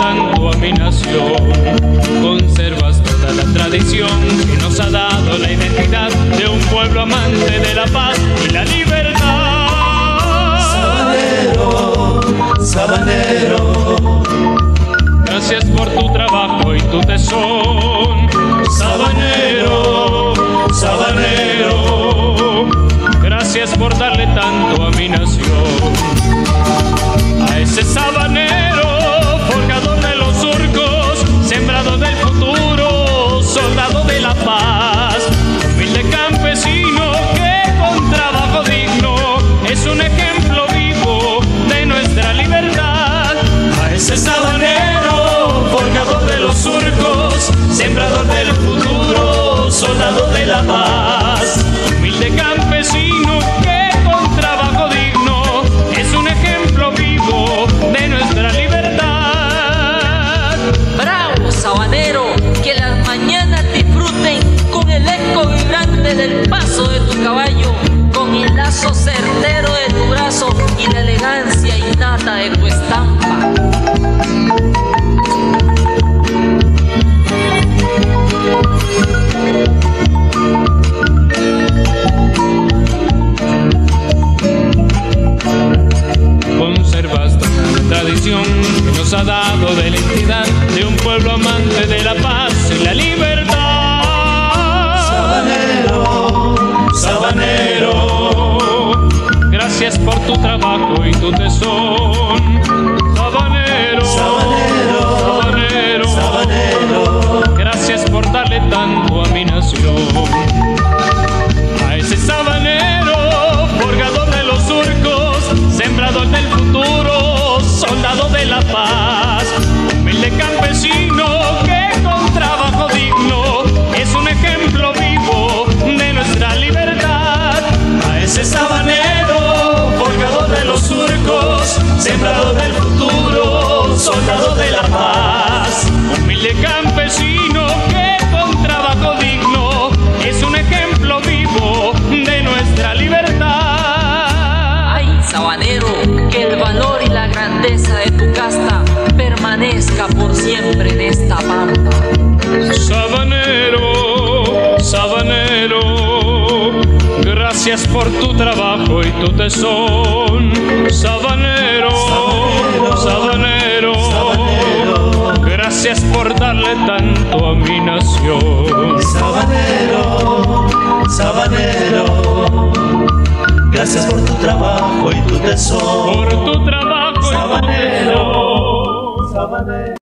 tanto a mi nación. Conservas toda la tradición que nos ha dado la identidad de un pueblo amante de la paz y la libertad. Sabanero, sabanero, Gracias por tu trabajo y tu tesón. Sabanero, sabanero. Gracias por darle tanto a mi nación. A ese sabanero, sembrador del futuro, soldado de la paz, que nos ha dado de la entidad de un pueblo amante de la paz y la libertad. sabanero, Sabanero, gracias por tu trabajo y tu tesón. Por siempre en esta pampa. Sabanero, sabanero, gracias por tu trabajo y tu tesón. Sabanero, sabanero, gracias por darle tanto a mi nación. sabanero, sabanero, gracias por tu trabajo y tu tesoro. Por tu trabajo y tu Sabanero, tesón. sabanero.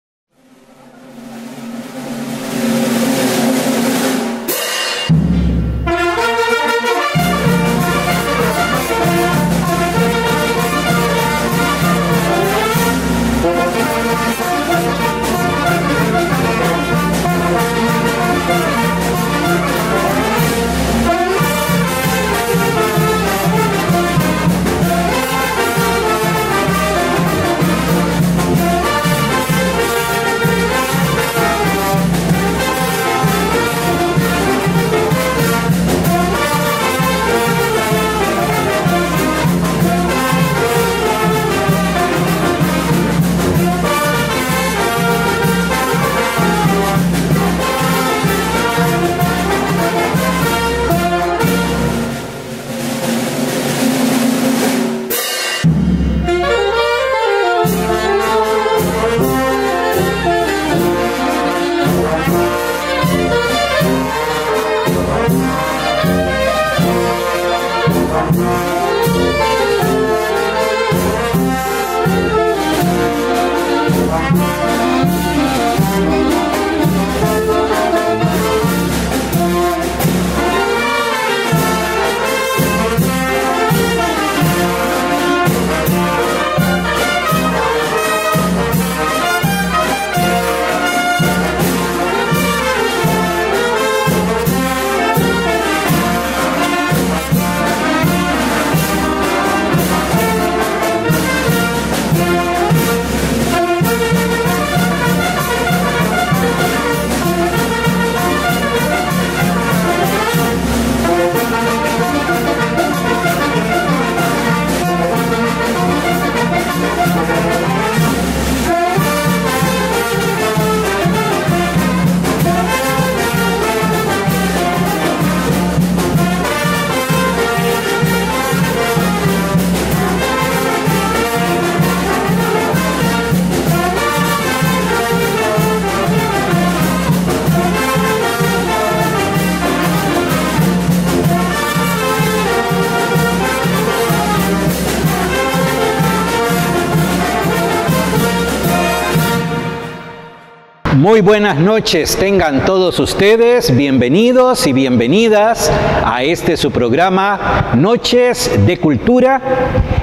Muy buenas noches, tengan todos ustedes bienvenidos y bienvenidas a este su programa Noches de Cultura.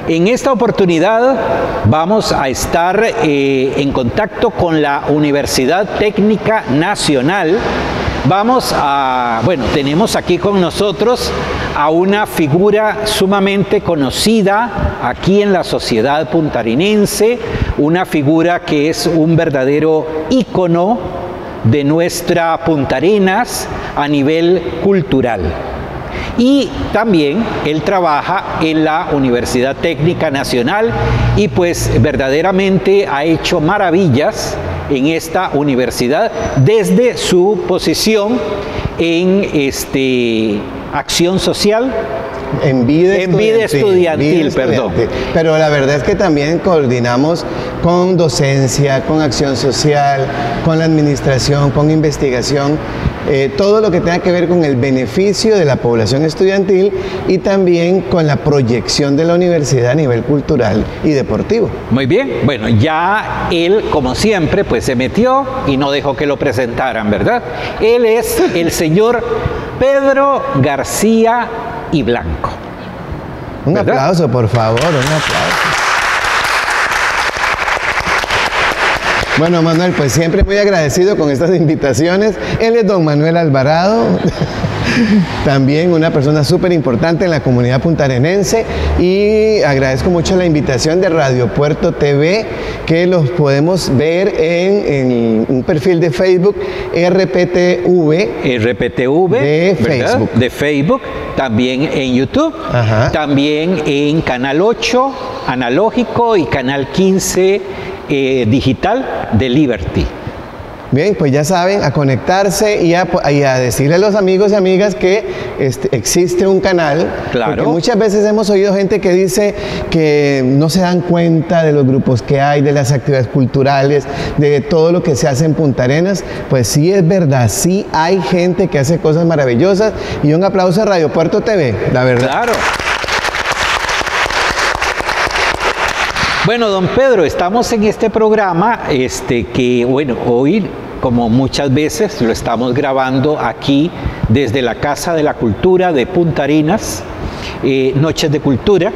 En esta oportunidad vamos a estar eh, en contacto con la Universidad Técnica Nacional. Vamos a, bueno, tenemos aquí con nosotros a una figura sumamente conocida aquí en la sociedad puntarinense, una figura que es un verdadero ícono de nuestra Punta Arenas a nivel cultural. Y también él trabaja en la Universidad Técnica Nacional y pues verdaderamente ha hecho maravillas en esta universidad desde su posición en este acción social. En vida, estudiantil, perdón. Pero la verdad es que también coordinamos con docencia, con acción social, con la administración, con investigación, eh, todo lo que tenga que ver con el beneficio de la población estudiantil y también con la proyección de la universidad a nivel cultural y deportivo. Muy bien, bueno, ya él, como siempre, pues se metió y no dejó que lo presentaran, ¿verdad? Él es el señor Pedro García y Blanco. Un aplauso, por favor, un aplauso. Bueno, Manuel, pues siempre muy agradecido con estas invitaciones. Él es don Manuel Alvarado, también una persona súper importante en la comunidad puntarenense y agradezco mucho la invitación de Radio Puerto TV, que los podemos ver en, un perfil de Facebook, RPTV. RPTV de Facebook. De Facebook, también en YouTube, también en Canal 8, analógico y Canal 15 eh, digital de Liberty. Bien, pues ya saben, a conectarse y a, decirle a los amigos y amigas que este, existe un canal. Claro. Porque muchas veces hemos oído gente que dice que no se dan cuenta de los grupos que hay, de las actividades culturales, de todo lo que se hace en Punta Arenas. Pues sí es verdad, sí hay gente que hace cosas maravillosas. Y un aplauso a Radio Puerto TV, la verdad. Claro. Bueno, don Pedro, estamos en este programa este, que, bueno, hoy, como muchas veces, lo estamos grabando aquí desde la Casa de la Cultura de Punta Arenas, eh, Noches de Cultura.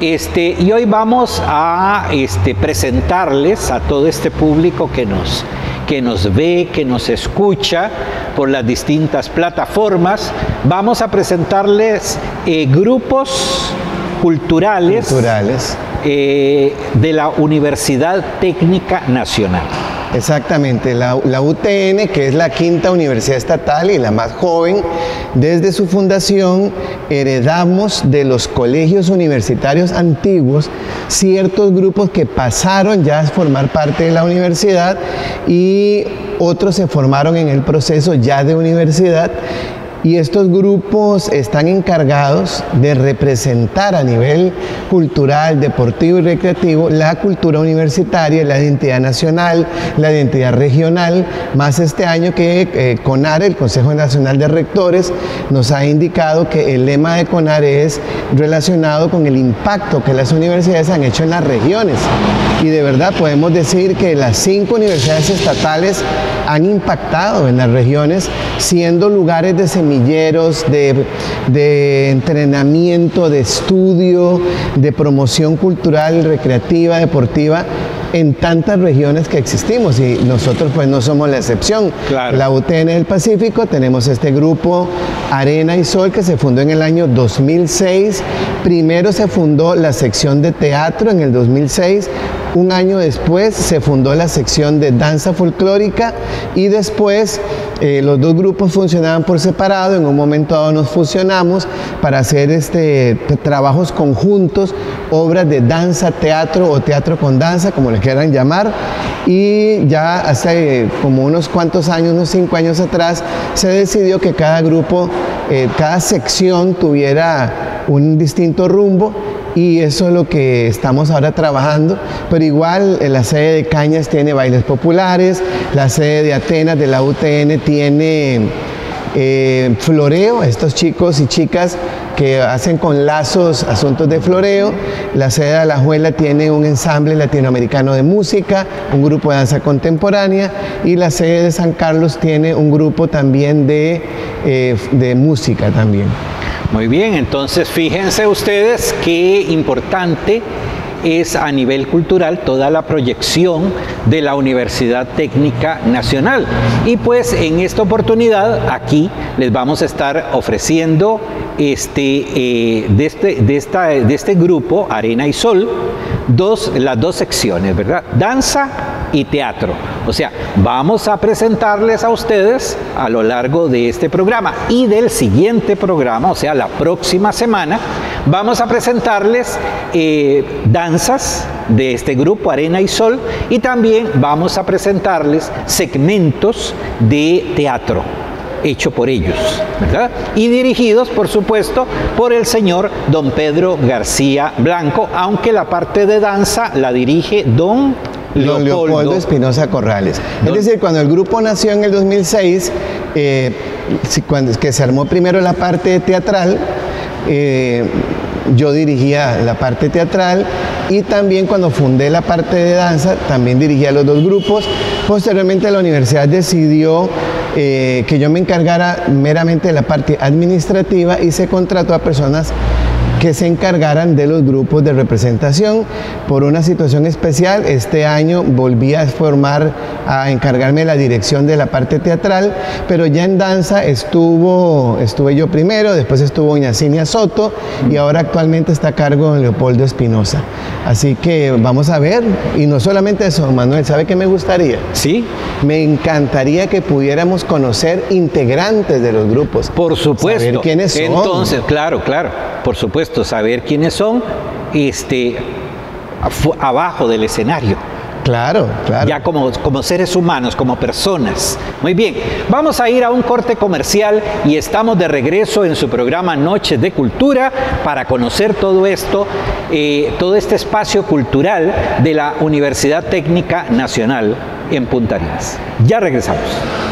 Este, y hoy vamos a este, presentarles a todo este público que nos, que nos ve, que nos escucha por las distintas plataformas, vamos a presentarles eh, grupos culturales, culturales eh, de la Universidad Técnica Nacional. Exactamente, la, UTN, que es la quinta universidad estatal y la más joven, desde su fundación heredamos de los colegios universitarios antiguos ciertos grupos que pasaron ya a formar parte de la universidad y otros se formaron en el proceso ya de universidad y estos grupos están encargados de representar a nivel cultural, deportivo y recreativo la cultura universitaria, la identidad nacional, la identidad regional, más este año que eh, CONARE, el Consejo Nacional de Rectores, nos ha indicado que el lema de CONARE es relacionado con el impacto que las universidades han hecho en las regiones. Y de verdad podemos decir que las cinco universidades estatales han impactado en las regiones, siendo lugares de semilleros, de, entrenamiento, de estudio, de promoción cultural, recreativa, deportiva en tantas regiones que existimos y nosotros pues no somos la excepción. La UTN del Pacífico tenemos este grupo Arena y Sol que se fundó en el año 2006. Primero se fundó la sección de teatro en el 2006, un año después se fundó la sección de danza folclórica y después eh, los dos grupos funcionaban por separado, en un momento dado nos fusionamos para hacer este, trabajos conjuntos, obras de danza, teatro o teatro con danza, como le quieran llamar, y ya hace como unos cuantos años, unos cinco años atrás, se decidió que cada grupo, eh, cada sección tuviera un distinto rumbo y eso es lo que estamos ahora trabajando. Pero igual eh, la sede de Cañas tiene bailes populares, la sede de Atenas de la UTN tiene eh, floreo, estos chicos y chicas que hacen con lazos asuntos de floreo. La sede de Alajuela tiene un ensamble latinoamericano de música, un grupo de danza contemporánea y la sede de San Carlos tiene un grupo también de, eh, de música también. Muy bien, entonces fíjense ustedes qué importante es a nivel cultural toda la proyección de la Universidad Técnica Nacional. Y pues en esta oportunidad aquí les vamos a estar ofreciendo este, eh, de, este, de, esta, de este grupo, Arena y Sol, dos, las dos secciones, ¿verdad? Danza y teatro. O sea, vamos a presentarles a ustedes a lo largo de este programa y del siguiente programa, o sea, la próxima semana, vamos a presentarles eh, de este grupo Arena y Sol y también vamos a presentarles segmentos de teatro hecho por ellos, ¿verdad? Y dirigidos, por supuesto, por el señor don Pedro García Blanco, aunque la parte de danza la dirige don Leopoldo, Leopoldo Espinosa Corrales. Es decir, cuando el grupo nació en el 2006, eh, cuando, que se armó primero la parte teatral, eh, yo dirigía la parte teatral y también cuando fundé la parte de danza, también dirigía los dos grupos. Posteriormente la universidad decidió eh, que yo me encargara meramente de la parte administrativa y se contrató a personas que se encargaran de los grupos de representación. Por una situación especial, este año volví a formar, a encargarme de la dirección de la parte teatral, pero ya en danza estuvo, estuve yo primero, después estuvo Cinia Soto y ahora actualmente está a cargo Leopoldo Espinosa. Así que vamos a ver, y no solamente eso, Manuel, ¿sabe qué me gustaría? Sí. Me encantaría que pudiéramos conocer integrantes de los grupos. Por supuesto. Saber quiénes son. Entonces, claro, claro, por supuesto saber quiénes son este, abajo del escenario. Claro, claro. Ya como, como seres humanos, como personas. Muy bien, vamos a ir a un corte comercial y estamos de regreso en su programa Noches de Cultura para conocer todo esto, eh, todo este espacio cultural de la Universidad Técnica Nacional en Punta Arenas. Ya regresamos.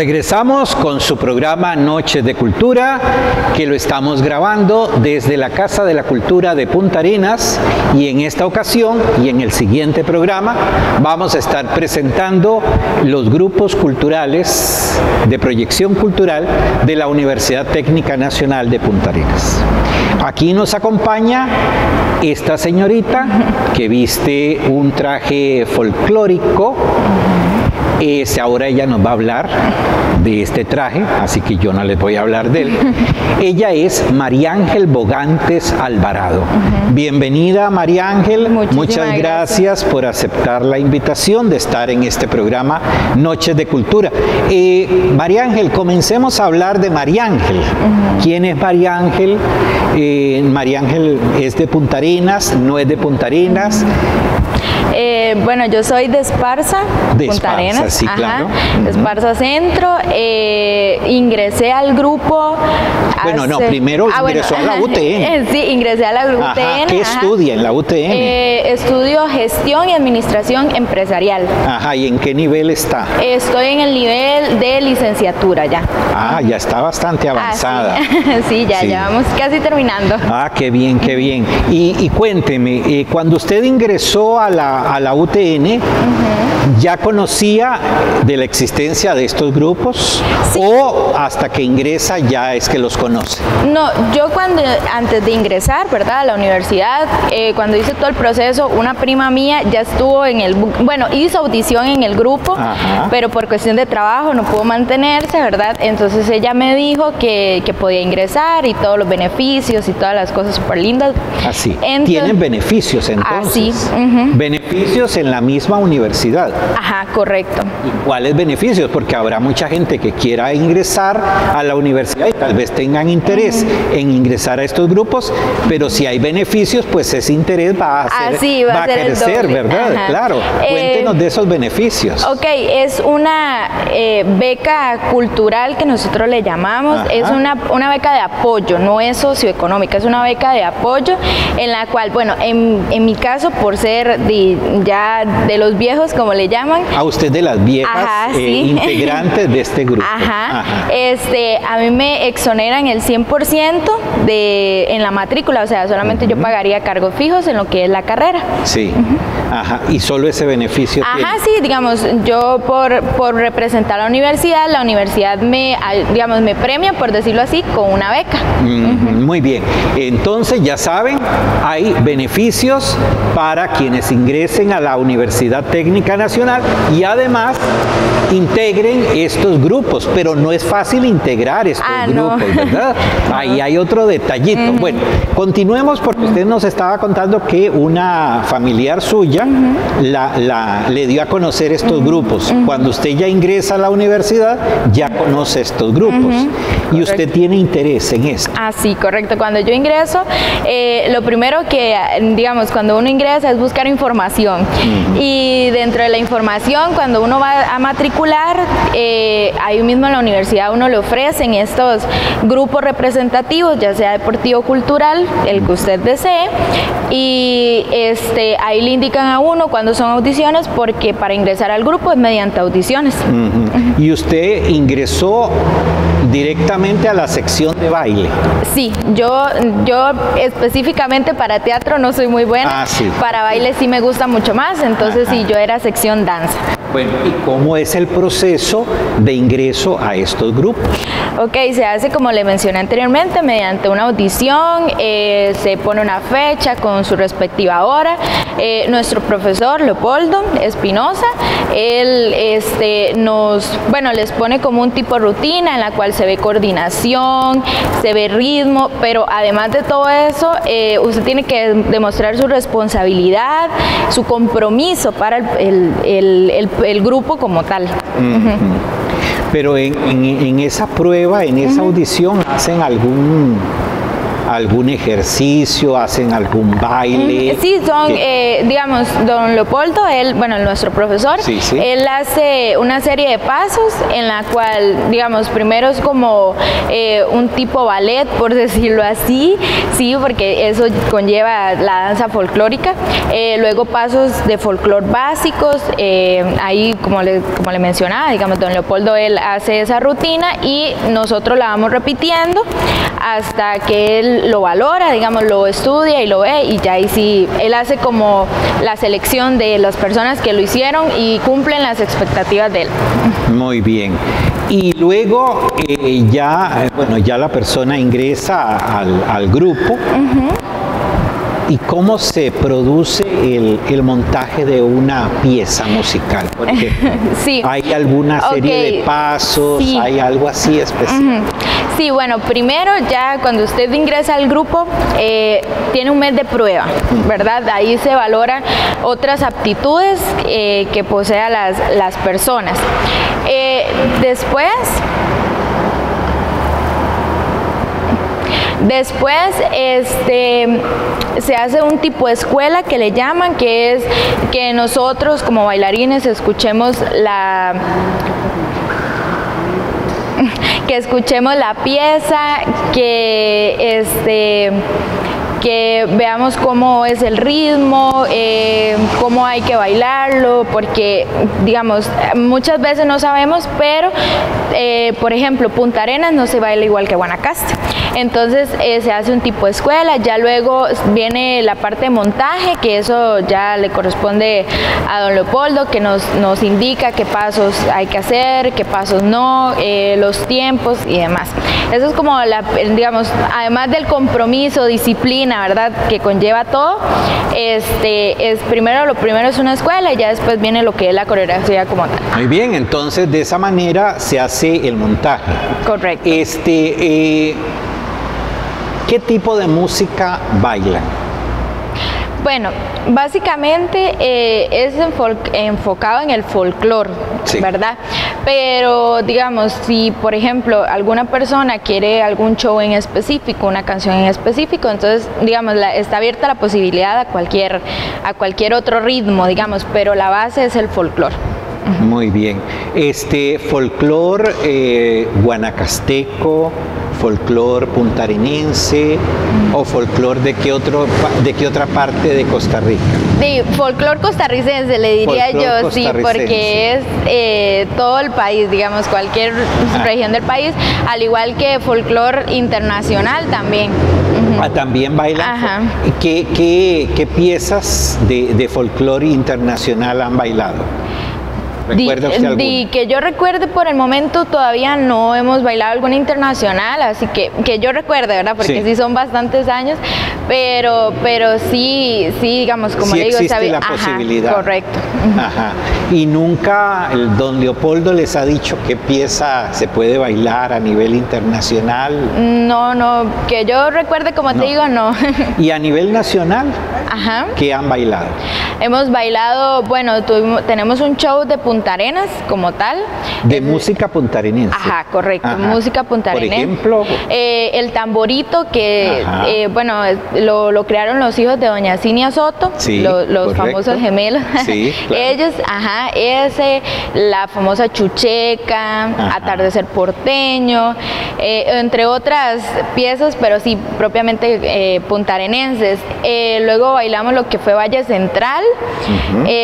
Regresamos con su programa Noches de Cultura, que lo estamos grabando desde la Casa de la Cultura de Punta Arenas y en esta ocasión y en el siguiente programa vamos a estar presentando los grupos culturales de proyección cultural de la Universidad Técnica Nacional de Punta Arenas. Aquí nos acompaña esta señorita que viste un traje folclórico este, ahora ella nos va a hablar de este traje, así que yo no les voy a hablar de él. ella es María Ángel Bogantes Alvarado. Bienvenida María Ángel, muchas gracias, por aceptar la invitación de estar en este programa Noches de Cultura. Eh, María Ángel, comencemos a hablar de María Ángel. ¿Quién es María Ángel? Eh, María Ángel es de Punta Arenas, no es de Punta Arenas. Eh, bueno, yo soy de Esparza, de Punta Arenas. Sí, claro. Esparza Centro. Eh, ingresé al grupo. Bueno, no, primero ah, ingresó a la UTN. sí, ingresé a la UTN. ¿Qué estudia en la UTN? Eh, estudio gestión y administración empresarial. Ajá, ¿y en qué nivel está? Estoy en el nivel de licenciatura ya. Ah, ya está bastante ah, avanzada. sí. ya, ya vamos casi terminando. Ah, qué bien, qué bien. Y, y cuénteme, cuando usted ingresó a la a la UTN, ¿ya conocía de la existencia de estos grupos? ¿O hasta que ingresa ya es que los conoce? No, yo cuando, antes de ingresar, ¿verdad? A la universidad, eh, cuando hice todo el proceso, una prima mía ya estuvo en el, bueno, hizo audición en el grupo, pero por cuestión de trabajo no pudo mantenerse, ¿verdad? Entonces ella me dijo que, que podía ingresar y todos los beneficios y todas las cosas súper lindas. Así. ¿Tienen beneficios entonces? Así. Beneficios en la misma universidad. Ajá, correcto. ¿Y cuáles beneficios? Porque habrá mucha gente que quiera ingresar a la universidad y tal vez tengan interés en ingresar a estos grupos, pero si hay beneficios, pues ese interés va a, ser, va, a, crecer, ¿verdad? Claro. Cuéntenos de esos beneficios. Ok, es una eh, beca cultural que nosotros le llamamos, es una, una beca de apoyo, no es socioeconómica, es una beca de apoyo en la cual, bueno, en, en mi caso, por ser de, ya de los viejos, como le llaman. A usted de las viejas eh, integrantes de este grupo. Ajá. Este, a mí me exoneran el 100% de, en la matrícula, o sea, solamente yo pagaría cargos fijos en lo que es la carrera. Sí. Ajá. Y solo ese beneficio. Ajá, sí, digamos, yo por, por representar a la universidad, la universidad me, digamos, me premia, por decirlo así, con una beca. Muy bien. Entonces, ya saben, hay beneficios para quienes ingresen a la Universidad Técnica Nacional y además integren estos grupos, pero no es fácil integrar estos ah, grupos, ¿verdad? Ahí hay otro detallito. Bueno, continuemos porque usted nos estaba contando que una familiar suya la, le dio a conocer estos grupos. Cuando usted ya ingresa a la universidad, ya conoce estos grupos y usted tiene interés en esto. Ah, sí, correcto. Cuando yo ingreso, eh, lo primero que, digamos, cuando uno ingresa es buscar información. Y dentro de la información, cuando uno va a matricular, eh, ahí mismo en la universidad uno le ofrecen estos grupos representativos, ya sea deportivo cultural, el que usted desee, y este, ahí le indican a uno cuando son audiciones, porque para ingresar al grupo es mediante audiciones. Y usted ingresó directamente a la sección de baile. Sí, yo, yo específicamente para teatro no soy muy buena. Ah, para baile sí me gusta mucho más, entonces sí, yo era sección danza. Bueno, ¿y cómo es el proceso de ingreso a estos grupos? Ok, se hace como le mencioné anteriormente, mediante una audición, eh, se pone una fecha con su respectiva hora. Eh, nuestro profesor Leopoldo Espinosa, él este, nos, bueno, les pone como un tipo de rutina en la cual se ve coordinación, se ve ritmo, pero además de todo eso, eh, usted tiene que demostrar su responsabilidad, su compromiso para el, grupo como tal. Pero en, esa prueba, en esa audición, ¿hacen algún algún ejercicio, hacen algún baile. Sí, son, eh, digamos, don Leopoldo, él, bueno, nuestro profesor, él hace una serie de pasos en la cual, digamos, primero es como eh, un tipo ballet, por decirlo así, sí, porque eso conlleva la danza folclórica. Eh, luego pasos de folclor básicos, ahí, como le, como le mencionaba, digamos, don Leopoldo, él hace esa rutina y nosotros la vamos repitiendo hasta que él lo valora, digamos, lo estudia y lo ve y ya ahí sí, él hace como la selección de las personas que lo hicieron y cumplen las expectativas de él. Muy bien. Y luego eh, ya, bueno, ya la persona ingresa al, grupo y cómo se produce el, montaje de una pieza musical. Porque sí. hay alguna serie de pasos, hay algo así especial. Sí, bueno, primero ya cuando usted ingresa al grupo, eh, tiene un mes de prueba, ¿verdad? Ahí se valoran otras aptitudes eh, que posean las, las personas. Eh, después Después este, se hace un tipo de escuela que le llaman, que es que nosotros como bailarines escuchemos la que escuchemos la pieza, que este que veamos cómo es el ritmo, eh, cómo hay que bailarlo, porque digamos, muchas veces no sabemos, pero eh, por ejemplo, Punta Arenas no se baila igual que Guanacaste. Entonces eh, se hace un tipo de escuela, ya luego viene la parte de montaje, que eso ya le corresponde a don Leopoldo, que nos, nos indica qué pasos hay que hacer, qué pasos no, los tiempos y demás. Eso es como, la, digamos, además del compromiso, disciplina, ¿verdad? Que conlleva todo. Este, es primero, lo primero es una escuela y ya después viene lo que es la coreografía como tal. Muy bien, entonces de esa manera se hace el montaje. Correcto. Este, eh, ¿Qué tipo de música bailan? Bueno, básicamente eh, es enfocado en el folclore, ¿verdad? Pero digamos, si por ejemplo alguna persona quiere algún show en específico, una canción en específico, entonces digamos, está abierta la posibilidad a cualquier, a cualquier otro ritmo, digamos, pero la base es el folclore. Muy bien. Este folclor eh, guanacasteco, folclor puntarenense o folclor de qué otro de qué otra parte de Costa Rica. Sí, folclor costarricense le diría yo, sí, porque es eh, todo el país, digamos, cualquier ah. región del país, al igual que folclor internacional también. Ah, también bailan. ¿Qué, qué, piezas de, de folclore internacional han bailado? Di, que yo recuerde por el momento todavía no hemos bailado alguna internacional, así que que yo recuerde, ¿verdad? Porque sí, son bastantes años, pero pero sí, sí, digamos, como le digo, existe la posibilidad. Correcto. Ajá. Y nunca el don Leopoldo les ha dicho qué pieza se puede bailar a nivel internacional. No, no, que yo recuerde, como te digo, no. ¿Y a nivel nacional? Ajá. ¿Qué han bailado? Hemos bailado, bueno, tuvimos, tenemos un show de Punta Arenas como tal. De música puntarenense. Ajá, correcto, música puntarenense. Por ejemplo. Eh, el tamborito que, eh, bueno, lo, crearon los hijos de doña Cinia Soto, los famosos gemelos. Sí, Ellos, ajá, ese, la famosa chucheca, atardecer porteño, eh, entre otras piezas, pero sí, propiamente puntarenenses. luego bailamos lo que fue Valle Central.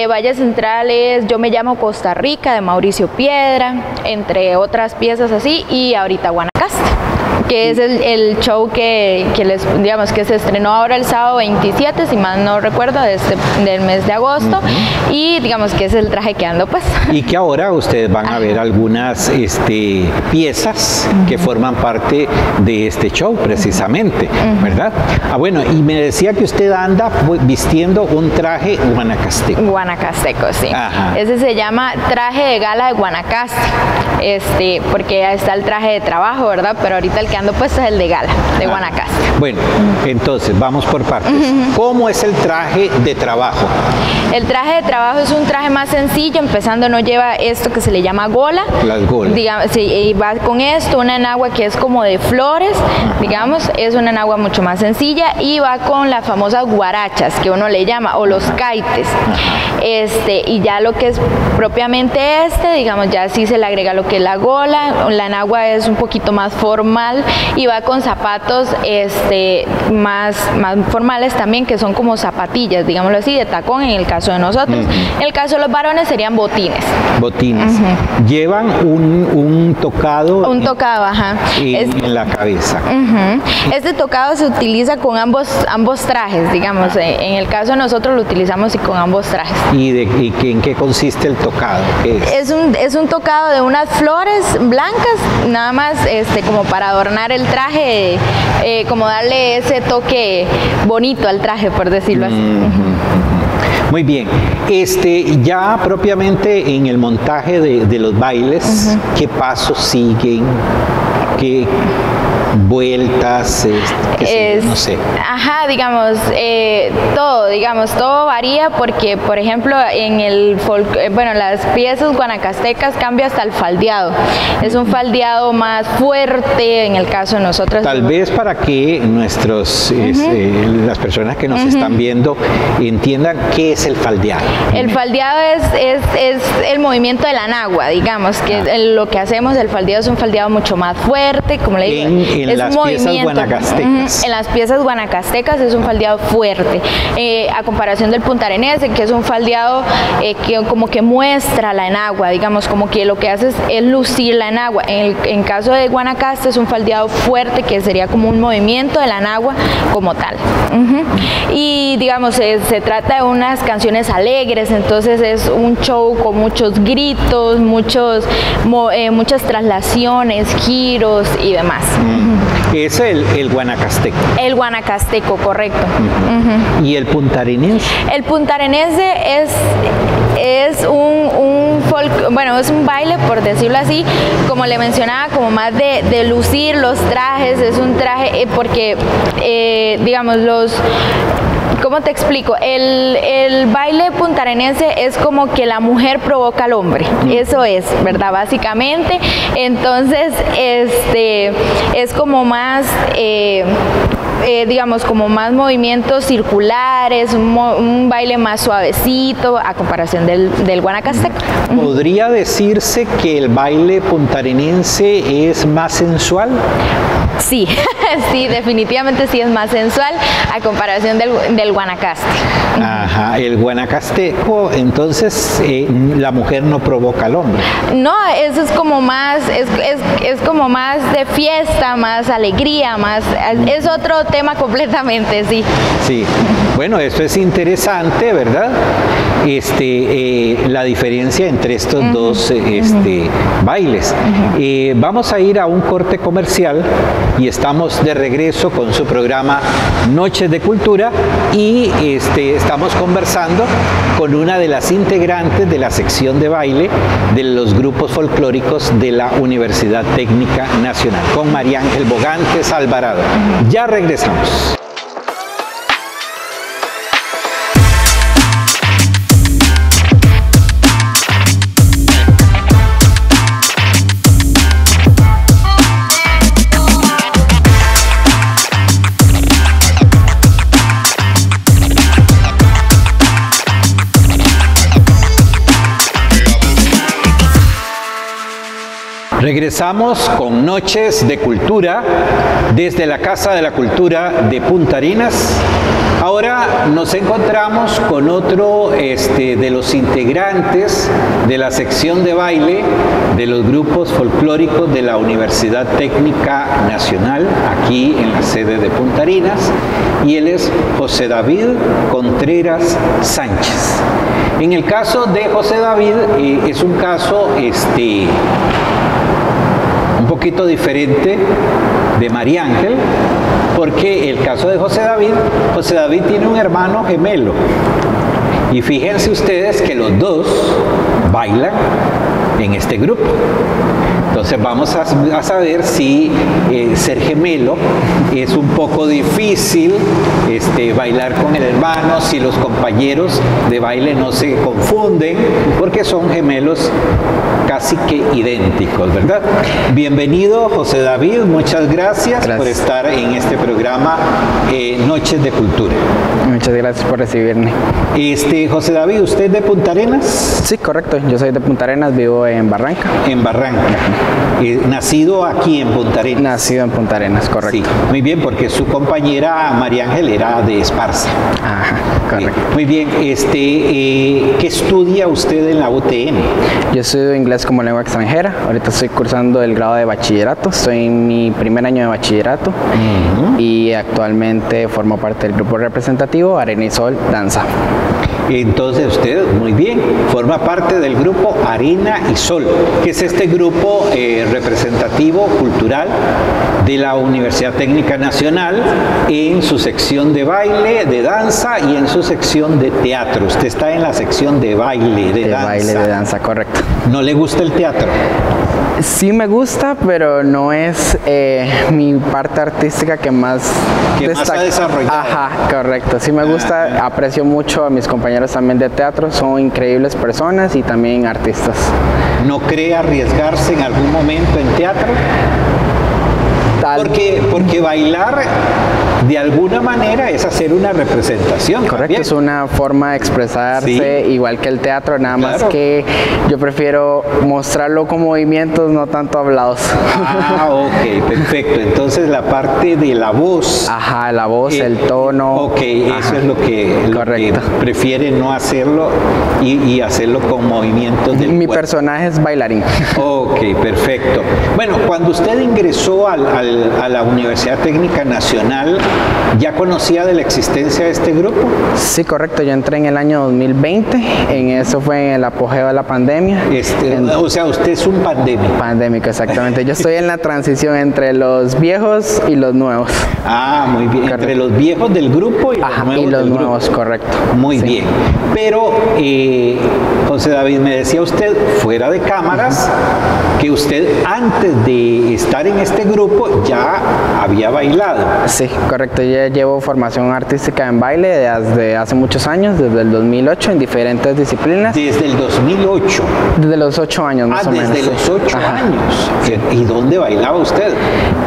Valle Central es Yo me llamo Costa Rica de Mauricio Piedra, entre otras piezas así, y ahorita Guanacaste que es el, show que, les, digamos, que se estrenó ahora el sábado 27, si mal no recuerdo, de este, del mes de agosto, y digamos que es el traje que ando pues. Y que ahora ustedes van a ver algunas este, piezas que forman parte de este show precisamente, ¿verdad? Ah, bueno, y me decía que usted anda vistiendo un traje guanacasteco. Guanacasteco, sí. Ese se llama traje de gala de Guanacaste, este, porque ya está el traje de trabajo, ¿verdad? Pero ahorita el que ando puesto es el de gala, de ah. Guanacaste. Bueno, entonces vamos por partes. ¿Cómo es el traje de trabajo? El traje de trabajo es un traje más sencillo, empezando no lleva esto que se le llama gola. Las golas. Digamos, sí, y va con esto, una enagua que es como de flores, digamos, es una enagua mucho más sencilla y va con las famosas guarachas que uno le llama, o los caites. Este, y ya lo que es propiamente este, digamos, ya sí se le agrega lo que es la gola, la enagua es un poquito más formal y va con zapatos este, más, más formales también, que son como zapatillas, digámoslo así, de tacón en el caso de nosotros. En el caso de los varones serían botines. Botines. Llevan un, tocado. Un tocado, ajá. En, la cabeza. Este tocado se utiliza con ambos, ambos trajes, digamos. Eh, en el caso de nosotros lo utilizamos y con ambos trajes. ¿Y, de, y en qué consiste el tocado? es? un, es un tocado de unas flores blancas, nada más este, como para adornar el traje, eh, como darle ese toque bonito al traje, por decirlo así. Muy bien, este, ya propiamente en el montaje de, los bailes, ¿qué pasos siguen? ¿Qué, vueltas, este, no sé. Ajá, digamos, eh, todo, digamos, todo varía porque, por ejemplo, en el eh, bueno, las piezas guanacastecas cambia hasta el faldeado. Es un faldeado más fuerte en el caso de nosotros. Tal vez para que nuestros, este, las personas que nos están viendo entiendan qué es el faldeado. El faldeado es, es, es el movimiento de la nagua, digamos, que ah. lo que hacemos, el faldeado es un faldeado mucho más fuerte, como le digo en las piezas guanacastecas. En las piezas guanacastecas es un faldeado fuerte, eh, a comparación del puntarenense, que es un faldeado eh, que como que muestra la enagua, digamos, como que lo que hace es, lucir la enagua. En el caso de Guanacaste es un faldeado fuerte, que sería como un movimiento de la enagua como tal. Y digamos, se trata de unas canciones alegres, entonces es un show con muchos gritos, muchos, eh, muchas traslaciones, giros y demás. Es el, el guanacasteco. El guanacasteco, correcto. ¿Y el puntarenense? El puntarenense es, es un, un folk, bueno, es un baile, por decirlo así, como le mencionaba, como más de, lucir los trajes, es un traje, eh, porque, eh, digamos, los ¿Cómo te explico? El, el, baile puntarenense es como que la mujer provoca al hombre. Eso es, ¿verdad? Básicamente. Entonces, este es como más eh, eh, digamos, como más movimientos circulares, un, baile más suavecito a comparación del, del guanacasteco. ¿Podría decirse que el baile puntarenense es más sensual? Sí, sí, definitivamente sí es más sensual a comparación del, del guanacaste. Ajá, el guanacasteco, entonces eh, la mujer no provoca al hombre. No, eso es como más, es, es, es como más de fiesta, más alegría, más, es otro tema completamente, sí. Sí, bueno, eso es interesante, ¿verdad? Este, eh, la diferencia entre estos dos este, bailes. Eh, vamos a ir a un corte comercial y estamos de regreso con su programa Noches de Cultura y este, estamos conversando con una de las integrantes de la sección de baile de los grupos folclóricos de la Universidad Técnica Nacional, con María Ángel Bogantes Alvarado. Ya regresamos. Regresamos con Noches de Cultura desde la Casa de la Cultura de Punta Arenas. Ahora nos encontramos con otro este, de los integrantes de la sección de baile de los grupos folclóricos de la Universidad Técnica Nacional, aquí en la sede de Punta Arenas, y él es José David Contreras Sánchez. En el caso de José David, eh, es un caso este, poquito diferente de María Ángel, porque el caso de José David, José David tiene un hermano gemelo. Y fíjense ustedes que los dos bailan en este grupo. Entonces vamos a, saber si eh, ser gemelo es un poco difícil este, bailar con el hermano, si los compañeros de baile no se confunden, porque son gemelos casi que idénticos, ¿verdad? Bienvenido José David, muchas gracias, por estar en este programa eh, Noches de Cultura. Muchas gracias por recibirme. Este, José David, ¿usted es de Punta Arenas? Sí, correcto, yo soy de Punta Arenas, vivo en Barranca. En Barranca. Eh, nacido aquí en Punta Arenas. Nacido en Punta Arenas, correcto. Sí, muy bien, porque su compañera María Ángel era de Esparza. Ajá, correcto. muy bien, este, eh, ¿qué estudia usted en la UTN? Yo estudio inglés como lengua extranjera. Ahorita estoy cursando el grado de bachillerato. Estoy en mi primer año de bachillerato y actualmente formo parte del grupo representativo Arena y Sol Danza. Okay. Entonces usted, muy bien, forma parte del grupo Arena y Sol, que es este grupo eh, representativo cultural de la Universidad Técnica Nacional en su sección de baile, de danza y en su sección de teatro. Usted está en la sección de baile, de, de danza. baile, de danza, correcto. ¿No le gusta el teatro? Sí me gusta, pero no es eh, mi parte artística que más... Que más ha desarrollado. Ajá, correcto. Sí me gusta, aprecio mucho a mis compañeros también de teatro, son increíbles personas y también artistas. ¿No cree arriesgarse en algún momento en teatro? Porque, porque bailar de alguna manera es hacer una representación. Correcto, es una forma de expresarse igual que el teatro, nada más que yo prefiero mostrarlo con movimientos, no tanto hablados. Ah, ok, perfecto. Entonces la parte de la voz. Ajá, la voz, eh, el tono. Ok, eso es lo que, lo prefiere no hacerlo y, hacerlo con movimientos del Mi personaje es bailarín. Ok, perfecto. Bueno, cuando usted ingresó al a la Universidad Técnica Nacional, ¿ya conocía de la existencia de este grupo? Sí, correcto. Yo entré en el año 2020, en eso fue en el apogeo de la pandemia. Este, o sea, usted es un pandémico. Pandémico, exactamente. Yo estoy en la transición entre los viejos y los nuevos. Ah, muy bien. Entre los viejos del grupo y los nuevos. Y los nuevos, correcto. Muy bien. Pero, eh, José David, me decía usted, fuera de cámaras, que usted antes de estar en este grupo ya había bailado. Sí, correcto. Ya llevo formación artística en baile desde hace muchos años, desde el 2008, en diferentes disciplinas. Desde el 2008. Desde los ocho años, más ah, o menos. desde los ocho años. ¿Y dónde bailaba usted?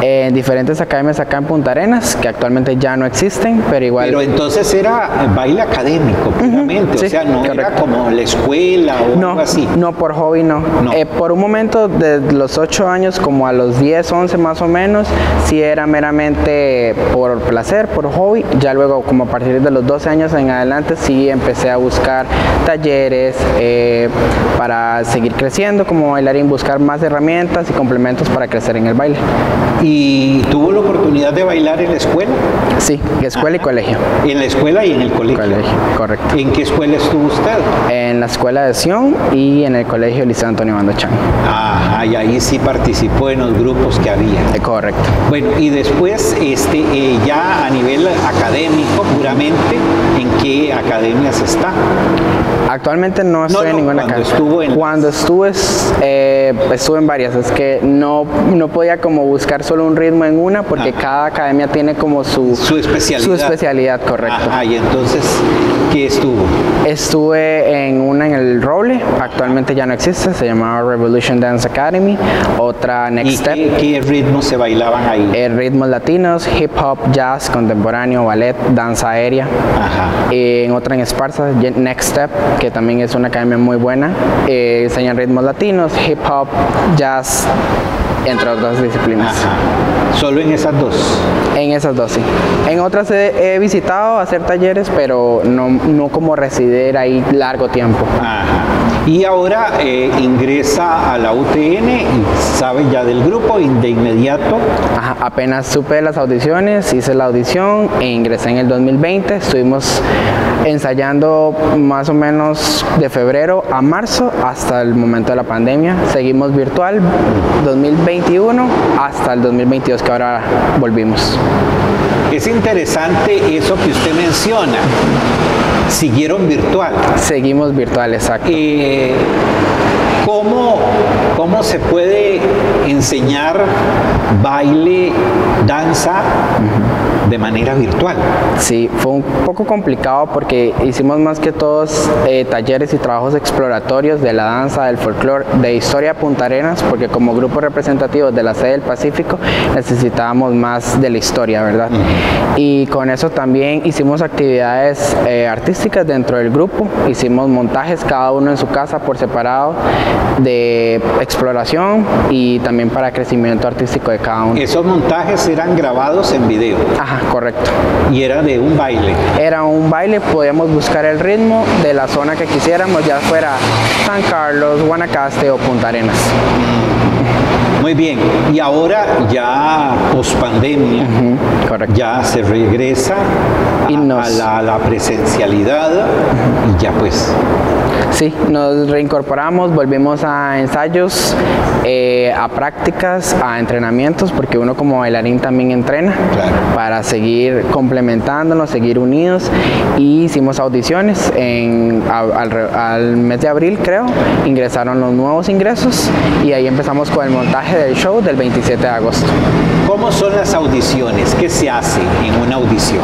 En diferentes academias acá en Punta Arenas, que actualmente ya no existen, pero igual. Pero entonces era baile académico, puramente. o sea, no era como la escuela o no, algo así. No, por hobby no. Eh, por un momento, de los ocho años como a los 10, 11 más o menos, sí era meramente por placer, por hobby. Ya luego, como a partir de los 12 años en adelante, sí empecé a buscar talleres eh, para seguir creciendo como bailarín, buscar más herramientas y complementos para crecer en el baile. ¿Y tuvo la oportunidad de bailar en la escuela? Sí, en escuela y colegio. En la escuela y en el colegio. Colegio, correcto. ¿En qué escuela estuvo usted? En la escuela de Sion y en el colegio Liceo Antonio Bandochan. Ajá, y ahí sí participó en los grupos que había. Eh, correcto. Bueno, y después, este, eh, ya a nivel académico, puramente, ¿en qué academias está? Actualmente no estoy en ninguna cuando Estuvo en cuando estuve, eh, estuve en varias. Es que no, no podía como buscar solo un ritmo en una porque cada academia tiene como su, su especialidad. Su especialidad, correcto. Ajá, y entonces, ¿qué estuvo? Estuve en una en el Roble, actualmente ya no existe, se llamaba Revolution Dance Academy. Otra Next ¿Y Step. Qué, qué ritmos se bailaban ahí? Eh, ritmos latinos, hip hop, jazz, contemporáneo, ballet, danza aérea. Ajá. Eh, en otra en Esparza, Next Step, que también es una academia muy buena. Eh, enseñan ritmos latinos, hip hop, jazz, entre otras disciplinas. Ajá. ¿Solo en esas dos? En esas dos, sí. En otras he, he visitado a hacer talleres, pero no, no, como residir ahí largo tiempo. Ajá. Y ahora eh, ingresa a la UTN y sabe ya del grupo y de inmediato. Ajá, apenas supe de las audiciones, hice la audición e ingresé en el 2020. Estuvimos ensayando más o menos de febrero a marzo hasta el momento de la pandemia. Seguimos virtual 2021 hasta el 2022 que ahora volvimos. Es interesante eso que usted menciona. Siguieron virtual. Seguimos virtual, exacto. Eh, ¿cómo, ¿Cómo se puede enseñar baile, danza de manera virtual? Sí, fue un poco complicado porque hicimos más que todos eh, talleres y trabajos exploratorios de la danza, del folclore, de historia Punta Arenas, porque como grupo representativo de la sede del Pacífico necesitábamos más de la historia, ¿verdad? Y con eso también hicimos actividades eh, artísticas dentro del grupo, hicimos montajes cada uno en su casa por separado de exploración y también para crecimiento artístico de cada uno. Esos montajes eran grabados en video. Ajá, correcto. Y era de un baile. Era un baile, podíamos buscar el ritmo de la zona que quisiéramos, ya fuera San Carlos, Guanacaste o Punta Arenas. Muy bien, y ahora ya post pandemia, ya se regresa a, a, la, a la, presencialidad y ya pues Sí, nos reincorporamos, volvimos a ensayos, eh, a prácticas, a entrenamientos, porque uno como bailarín también entrena claro. para seguir complementándonos, seguir unidos. Y hicimos audiciones en, al, al, mes de abril, creo, ingresaron los nuevos ingresos y ahí empezamos con el montaje del show del 27 de agosto. ¿Cómo son las audiciones? ¿Qué se hace en una audición?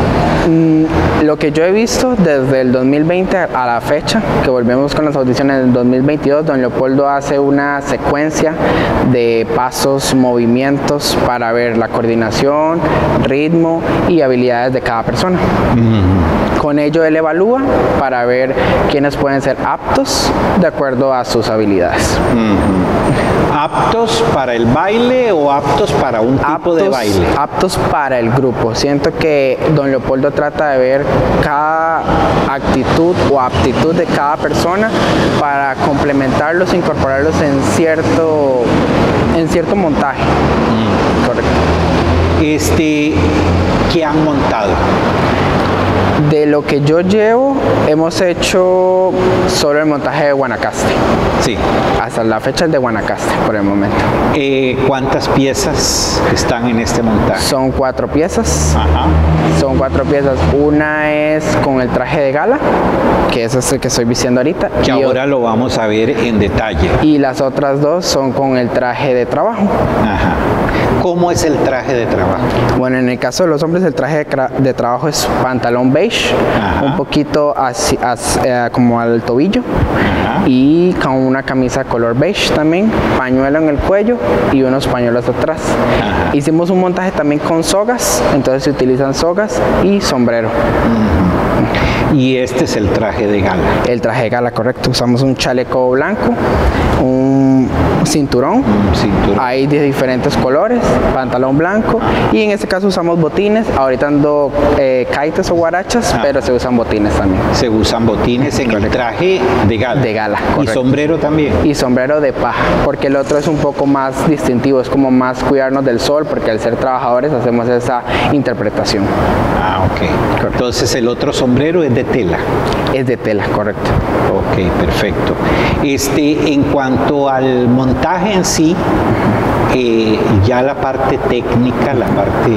Mm, lo que yo he visto desde el 2020 a la fecha, que volvemos con las audiciones del 2022, don Leopoldo hace una secuencia de pasos, movimientos para ver la coordinación, ritmo y habilidades de cada persona. Mm. Con ello él evalúa para ver quiénes pueden ser aptos de acuerdo a sus habilidades. Mm. ¿Aptos para el baile o aptos para un tipo aptos, de baile? Aptos para el grupo. Siento que don Leopoldo trata de ver cada actitud o aptitud de cada persona para complementarlos, incorporarlos en cierto, en cierto montaje. Mm. Correcto. Este, ¿qué han montado? De lo que yo llevo, hemos hecho solo el montaje de Guanacaste. Sí. Hasta la fecha el de Guanacaste, por el momento. Eh, ¿Cuántas piezas están en este montaje? Son cuatro piezas. Ajá. Son cuatro piezas. Una es con el traje de gala, que es el que estoy vistiendo ahorita. Que ahora lo vamos a ver en detalle. Y las otras dos son con el traje de trabajo. Ajá. ¿Cómo es el traje de trabajo? Bueno, en el caso de los hombres, el traje de, trabajo es pantalón beige, un poquito así, eh, como al tobillo, y con una camisa color beige también, pañuelo en el cuello y unos pañuelos atrás. Hicimos un montaje también con sogas, entonces se utilizan sogas y sombrero. Y este es el traje de gala. El traje de gala, correcto. Usamos un chaleco blanco, un cinturón. Hay de diferentes colores, pantalón blanco y en este caso usamos botines. Ahorita ando eh, o guarachas, ah. pero se usan botines también. Se usan botines en el traje de gala. De gala. Y sombrero también. Y sombrero de paja, porque el otro es un poco más distintivo, es como más cuidarnos del sol, porque al ser trabajadores hacemos esa interpretación. Ah, ok. Entonces el otro sombrero es de tela. Es de tela, correcto. Ok, perfecto. Este, en cuanto al montaje en sí, eh, ya la parte técnica, la parte,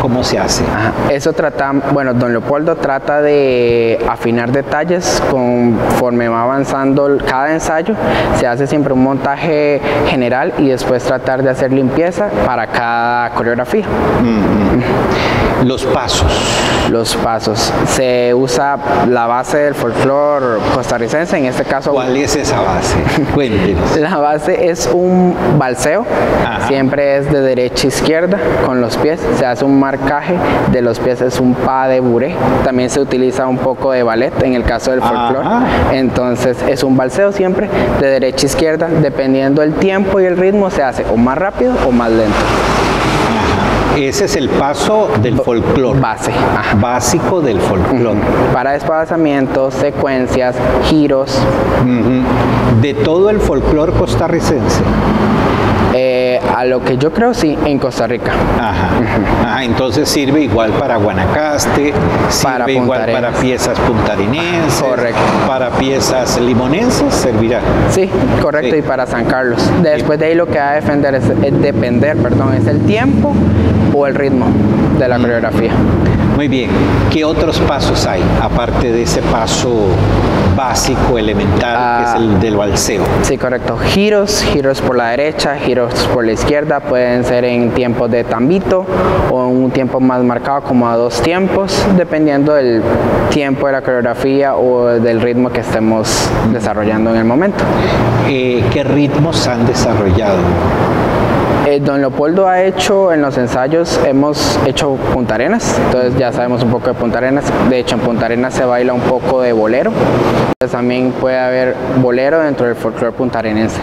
¿cómo se hace? Eso trata, bueno, don Leopoldo trata de afinar detalles conforme va avanzando cada ensayo, se hace siempre un montaje general y después tratar de hacer limpieza para cada coreografía. Los pasos. Los pasos. Se usa la base del folclore costarricense, en este caso. ¿Cuál es esa base? Cuéntenos. La base es un balseo, siempre es de derecha a izquierda con los pies. Se hace un marcaje de los pies, es un pa de buré. También se utiliza un poco de ballet en el caso del folclore. Entonces es un balseo siempre de derecha a izquierda, dependiendo el tiempo y el ritmo, se hace o más rápido o más lento. Ese es el paso del folclore. Base. Básico del folclore. Para desplazamientos, secuencias, giros. De todo el folclore costarricense. Eh, a lo que yo creo, sí, en Costa Rica. Ajá. entonces sirve igual para Guanacaste, sirve para igual para piezas puntarinenses, correcto. para piezas limonenses, servirá. Sí, correcto, y para San Carlos. Después de ahí lo que va a defender es, depender, perdón, es el tiempo o el ritmo de la coreografía. Muy bien, ¿qué otros pasos hay aparte de ese paso básico, elemental, que es el ah, del balseo? Sí, correcto. Giros, giros por la derecha, giros por la izquierda, pueden ser en tiempos de tambito o en un tiempo más marcado como a dos tiempos, dependiendo del tiempo de la coreografía o del ritmo que estemos desarrollando en el momento. Eh, ¿Qué ritmos han desarrollado? Eh, don Leopoldo ha hecho en los ensayos, hemos hecho Punta Arenas, entonces ya sabemos un poco de Punta Arenas. De hecho, en Punta Arenas se baila un poco de bolero. Entonces también puede haber bolero dentro del folclore puntarenense.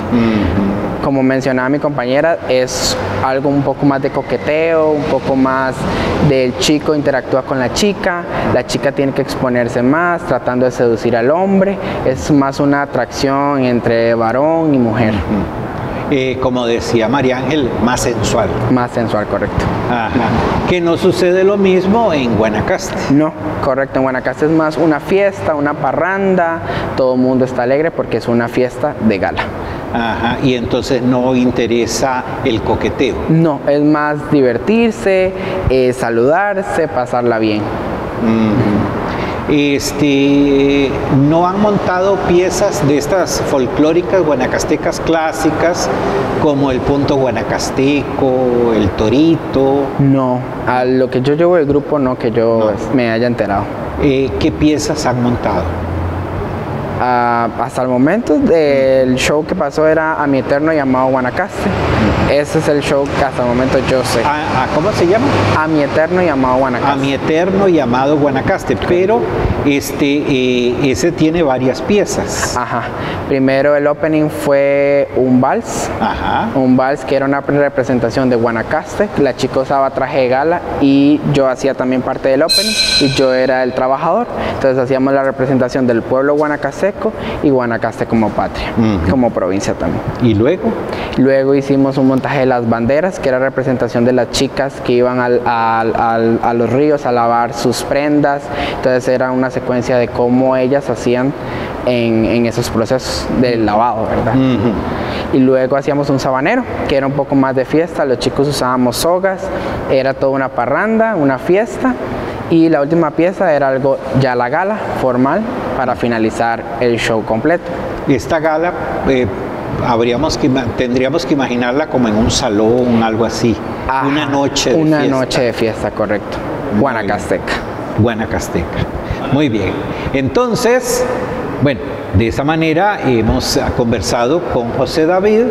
Como mencionaba mi compañera, es algo un poco más de coqueteo, un poco más del chico interactúa con la chica, la chica tiene que exponerse más, tratando de seducir al hombre, es más una atracción entre varón y mujer. Eh, como decía María Ángel, más sensual. Más sensual, correcto. Que no sucede lo mismo en Guanacaste. No, correcto. En Guanacaste es más una fiesta, una parranda, todo el mundo está alegre porque es una fiesta de gala. Ajá, y entonces no interesa el coqueteo. No, es más divertirse, eh, saludarse, pasarla bien. Este, no han montado piezas de estas folclóricas guanacastecas clásicas como el punto guanacasteco, el torito. No, a lo que yo llevo del grupo no, que yo me haya enterado. Eh, ¿Qué piezas han montado? Ah, hasta el momento el show que pasó era A mi eterno llamado Guanacaste. Ese es el show que hasta el momento yo sé. ¿A, ah, ah, cómo se llama? A mi eterno llamado Guanacaste. A mi eterno llamado Guanacaste, pero este, eh, ese tiene varias piezas. Ajá. Primero el opening fue un vals. Ajá. Un vals que era una representación de Guanacaste. La chica usaba traje de gala y yo hacía también parte del opening y yo era el trabajador. Entonces hacíamos la representación del pueblo y Guanacaste como patria, como provincia también. ¿Y luego? Luego hicimos un montaje de las banderas, que era representación de las chicas que iban a los ríos a lavar sus prendas. Entonces era una secuencia de cómo ellas hacían en, esos procesos del lavado, ¿verdad? Y luego hacíamos un sabanero, que era un poco más de fiesta. Los chicos usábamos sogas, era toda una parranda, una fiesta. Y la última pieza era algo ya la gala formal para finalizar el show completo. Esta gala eh, habríamos que, tendríamos que imaginarla como en un salón, algo así. una noche de una fiesta. Una noche de fiesta, correcto. Guanacasteca. Guanacasteca. Muy bien. Entonces, bueno, de esa manera hemos conversado con José David,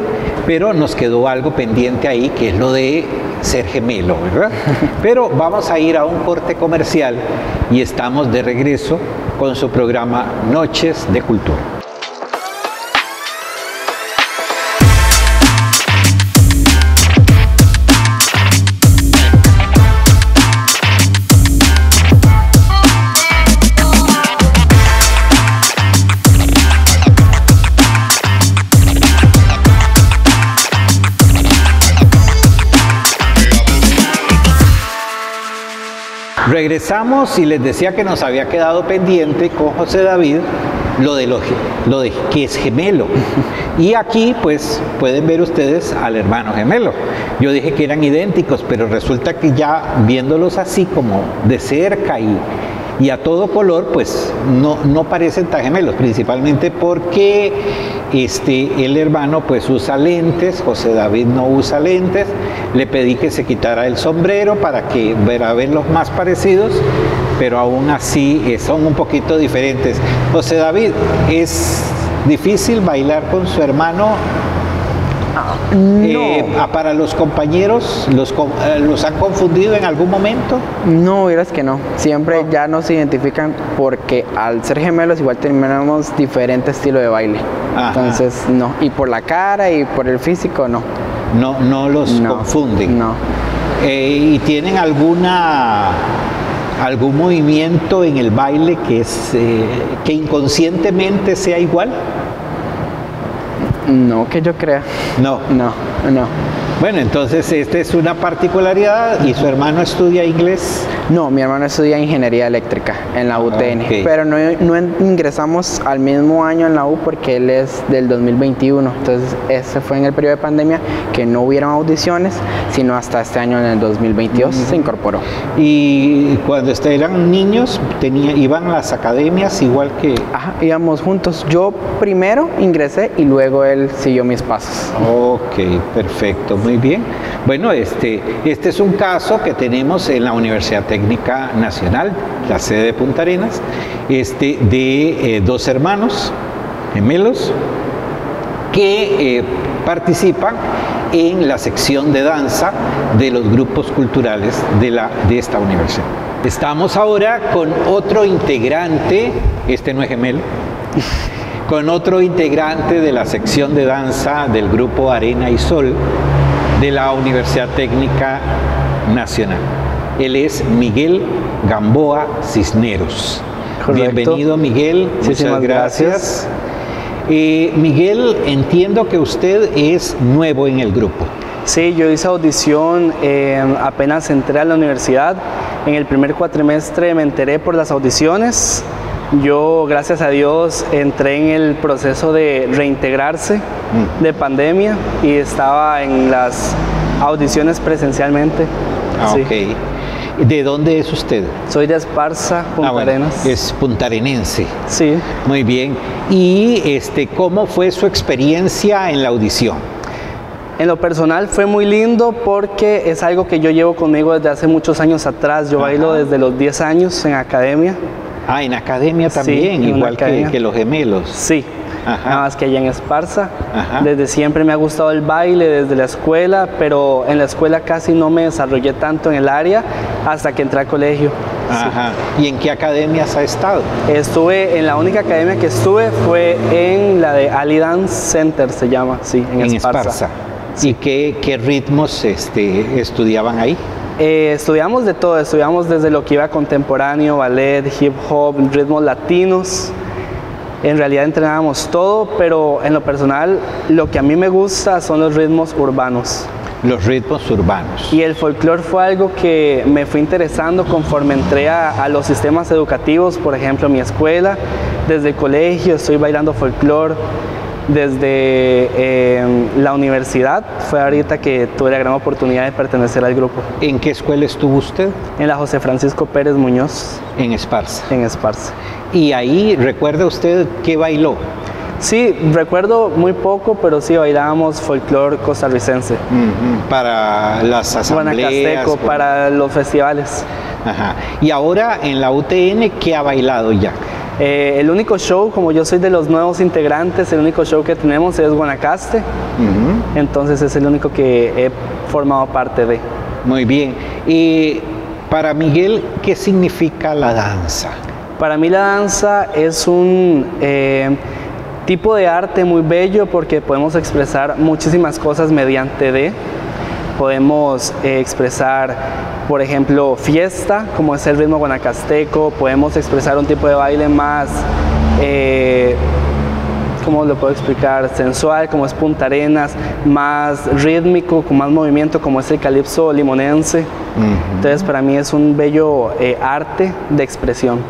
pero nos quedó algo pendiente ahí, que es lo de ser gemelo, ¿verdad? Pero vamos a ir a un corte comercial y estamos de regreso con su programa Noches de Cultura. Regresamos y les decía que nos había quedado pendiente con José David lo de, lo, de que es gemelo. Y aquí pues pueden ver ustedes al hermano gemelo. Yo dije que eran idénticos, pero resulta que ya viéndolos así como de cerca y, y a todo color, pues no, no parecen tan gemelos, principalmente porque este, el hermano pues usa lentes, José David no usa lentes, le pedí que se quitara el sombrero para que a verlos más parecidos, pero aún así eh, son un poquito diferentes. José David, ¿es difícil bailar con su hermano eh, para los compañeros, los, eh, ¿los han confundido en algún momento? No, verás que no. Siempre ya no se identifican porque al ser gemelos igual tenemos diferente estilo de baile. Entonces, no. Y por la cara y por el físico, no. No, no los confunden. No. Eh, ¿Y tienen alguna algún movimiento en el baile que es que inconscientemente sea igual? No, que yo crea. No. No, no. Bueno, entonces esta es una particularidad y su hermano estudia inglés. No, mi hermano estudia ingeniería eléctrica en la UTN, pero no, ingresamos al mismo año en la U porque él es del 2021. Entonces, ese fue en el periodo de pandemia que no hubieron audiciones, sino hasta este año en el 2022 se incorporó. Y cuando eran niños, tenía, iban a las academias igual que. Ajá, íbamos juntos. Yo primero ingresé y luego él siguió mis pasos. Ok, perfecto, muy bien. Bueno, este, este es un caso que tenemos en la Universidad Técnica Nacional, la sede de Punta Arenas, este, de eh, dos hermanos gemelos que eh, participan en la sección de danza de los grupos culturales de, la, de esta universidad. Estamos ahora con otro integrante, este no es gemelo, con otro integrante de la sección de danza del grupo Arena y Sol de la Universidad Técnica Nacional. Él es Miguel Gamboa Cisneros. Bienvenido Miguel, muchas gracias. Eh, Miguel, entiendo que usted es nuevo en el grupo. Sí, yo hice audición eh, apenas entré a la universidad. En el primer cuatrimestre me enteré por las audiciones. Yo, gracias a Dios, entré en el proceso de reintegrarse mm. de pandemia y estaba en las audiciones presencialmente. Ah, ok. ¿De dónde es usted? Soy de Esparza, Punta ah, Arenas. Es puntarenense. Sí. Muy bien. ¿Y este, cómo fue su experiencia en la audición? En lo personal fue muy lindo porque es algo que yo llevo conmigo desde hace muchos años atrás. Yo bailo desde los 10 años en academia. Ah, en academia también, igual Que, los gemelos. Sí, nada más que allá en Esparza. Desde siempre me ha gustado el baile, desde la escuela, pero en la escuela casi no me desarrollé tanto en el área hasta que entré al colegio. Ajá. ¿Y en qué academias ha estado? Estuve, en la única academia que estuve fue en la de Ali Dance Center, se llama, sí, en, Esparza. ¿Y qué, qué ritmos este, estudiaban ahí? Eh, estudiamos de todo, estudiamos desde lo que iba contemporáneo, ballet, hip hop, ritmos latinos. En realidad entrenábamos todo, pero en lo personal lo que a mí me gusta son los ritmos urbanos. Los ritmos urbanos. Y el folclore fue algo que me fue interesando conforme entré a, a los sistemas educativos, por ejemplo, mi escuela, desde el colegio estoy bailando folclore desde em, la universidad. Fue ahorita que tuve la gran oportunidad de pertenecer al grupo. ¿En qué escuela estuvo usted? En la José Francisco Pérez Muñoz. En Esparza. En Esparza. ¿Y ahí recuerda usted qué bailó? Sí, recuerdo muy poco, pero sí bailábamos folclore costarricense. Para las asambleas. Para los festivales. Ajá. Y ahora en la UTN, ¿qué ha bailado ya? Eh, el único show, como yo soy de los nuevos integrantes, el único show que tenemos es Guanacaste. Entonces es el único que he formado parte de. Muy bien. Y para Miguel, ¿qué significa la danza? Para mí la danza es un eh, tipo de arte muy bello porque podemos expresar muchísimas cosas mediante de. Podemos eh, expresar, por ejemplo, fiesta, como es el ritmo guanacasteco. Podemos expresar un tipo de baile más, eh, ¿cómo lo puedo explicar? Sensual, como es Punta Arenas, más rítmico, con más movimiento, como es el calipso limonense. Entonces, para mí es un bello eh, arte de expresión.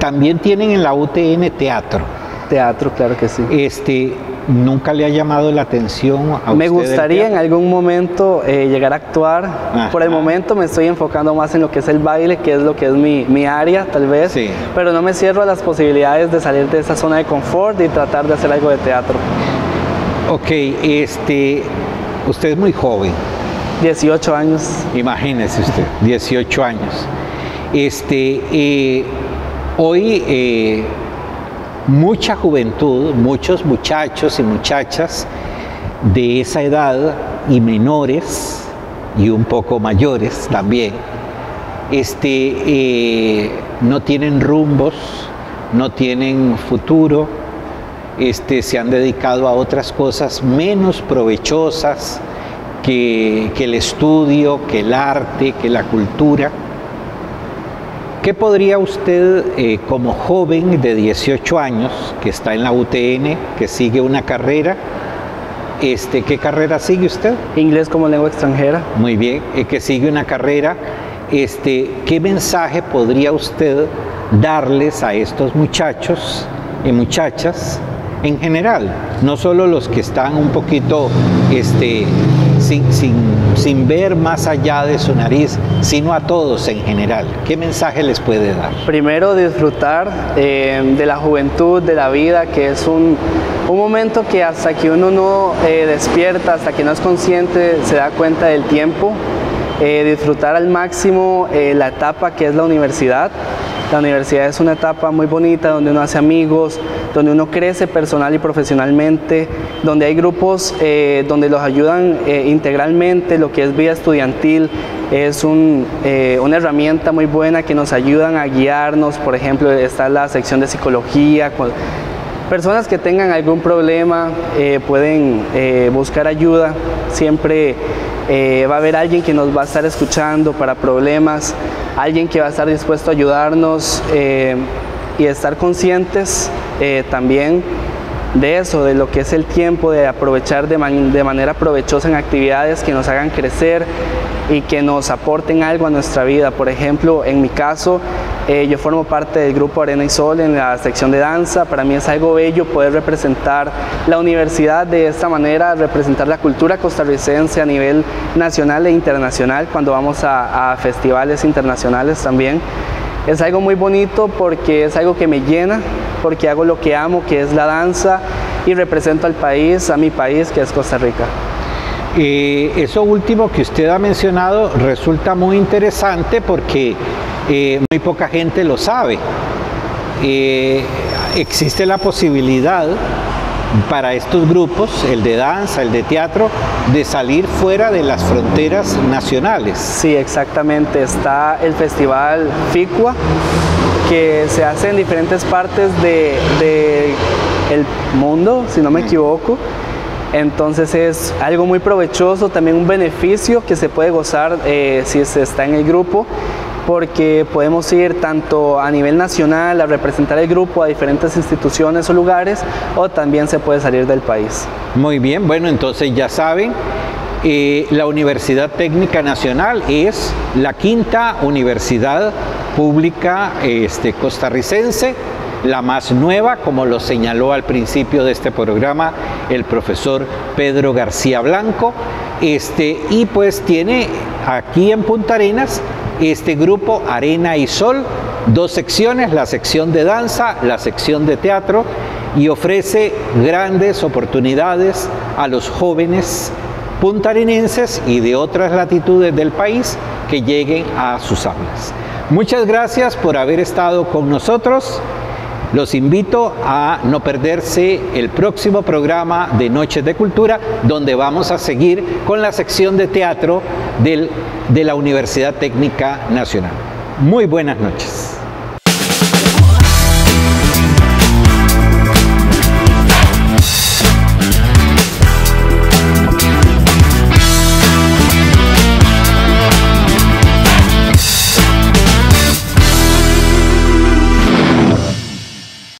También tienen en la UTN teatro. Teatro, claro que sí. Este, ¿Nunca le ha llamado la atención a Me gustaría en algún momento eh, llegar a actuar. Por el momento me estoy enfocando más en lo que es el baile, que es lo que es mi, mi área, tal vez. Sí. Pero no me cierro a las posibilidades de salir de esa zona de confort y tratar de hacer algo de teatro. Ok, este, usted es muy joven. 18 años. Imagínese usted, 18 años. Este, eh, hoy eh, mucha juventud, muchos muchachos y muchachas de esa edad y menores y un poco mayores también, este, eh, no tienen rumbos, no tienen futuro, este, se han dedicado a otras cosas menos provechosas que, que el estudio, que el arte, que la cultura. ¿Qué podría usted, eh, como joven de 18 años, que está en la UTN, que sigue una carrera, este, ¿qué carrera sigue usted? Inglés como lengua extranjera. Muy bien, eh, que sigue una carrera, este, ¿qué mensaje podría usted darles a estos muchachos y muchachas en general? No solo los que están un poquito este, sin, ver más allá de su nariz, sino a todos en general. ¿Qué mensaje les puede dar? Primero, disfrutar eh, de la juventud, de la vida, que es un, momento que hasta que uno no eh, despierta, hasta que no es consciente, se da cuenta del tiempo. Eh, disfrutar al máximo la etapa que es la universidad. La universidad es una etapa muy bonita donde uno hace amigos, donde uno crece personal y profesionalmente, donde hay grupos eh, donde los ayudan eh, integralmente, lo que es vida estudiantil es eh, una herramienta muy buena que nos ayudan a guiarnos, por ejemplo está la sección de psicología, personas que tengan algún problema pueden buscar ayuda, siempre va a haber alguien que nos va a estar escuchando para problemas, alguien que va a estar dispuesto a ayudarnos y estar conscientes eh, también de eso, de lo que es el tiempo, de aprovechar de, manera provechosa en actividades que nos hagan crecer y que nos aporten algo a nuestra vida. Por ejemplo, en mi caso, eh, yo formo parte del grupo Arena y Sol en la sección de danza. Para mí es algo bello poder representar la universidad de esta manera, representar la cultura costarricense a nivel nacional e internacional cuando vamos a festivales internacionales también. Es algo muy bonito porque es algo que me llena, porque hago lo que amo, que es la danza, y represento al país, a mi país, que es Costa Rica. Eso último que usted ha mencionado resulta muy interesante porque eh, muy poca gente lo sabe. Eh, existe la posibilidad para estos grupos, el de danza, el de teatro, de salir fuera de las fronteras nacionales. Sí, exactamente. Está el festival FICUA, que se hace en diferentes partes del de, el mundo, si no me equivoco. Entonces es algo muy provechoso, también un beneficio que se puede gozar eh, si se está en el grupo porque podemos ir tanto a nivel nacional a representar el grupo a diferentes instituciones o lugares o también se puede salir del país. Muy bien, bueno, entonces ya saben, eh, la Universidad Técnica Nacional es la quinta universidad pública este, costarricense, la más nueva, como lo señaló al principio de este programa el profesor Pedro García Blanco, este, y pues tiene aquí en Punta Arenas este grupo Arena y Sol dos secciones, la sección de danza, la sección de teatro, y ofrece grandes oportunidades a los jóvenes puntarinenses y de otras latitudes del país que lleguen a sus aulas. Muchas gracias por haber estado con nosotros. Los invito a no perderse el próximo programa de Noches de Cultura, donde vamos a seguir con la sección de teatro del, de la Universidad Técnica Nacional. Muy buenas noches.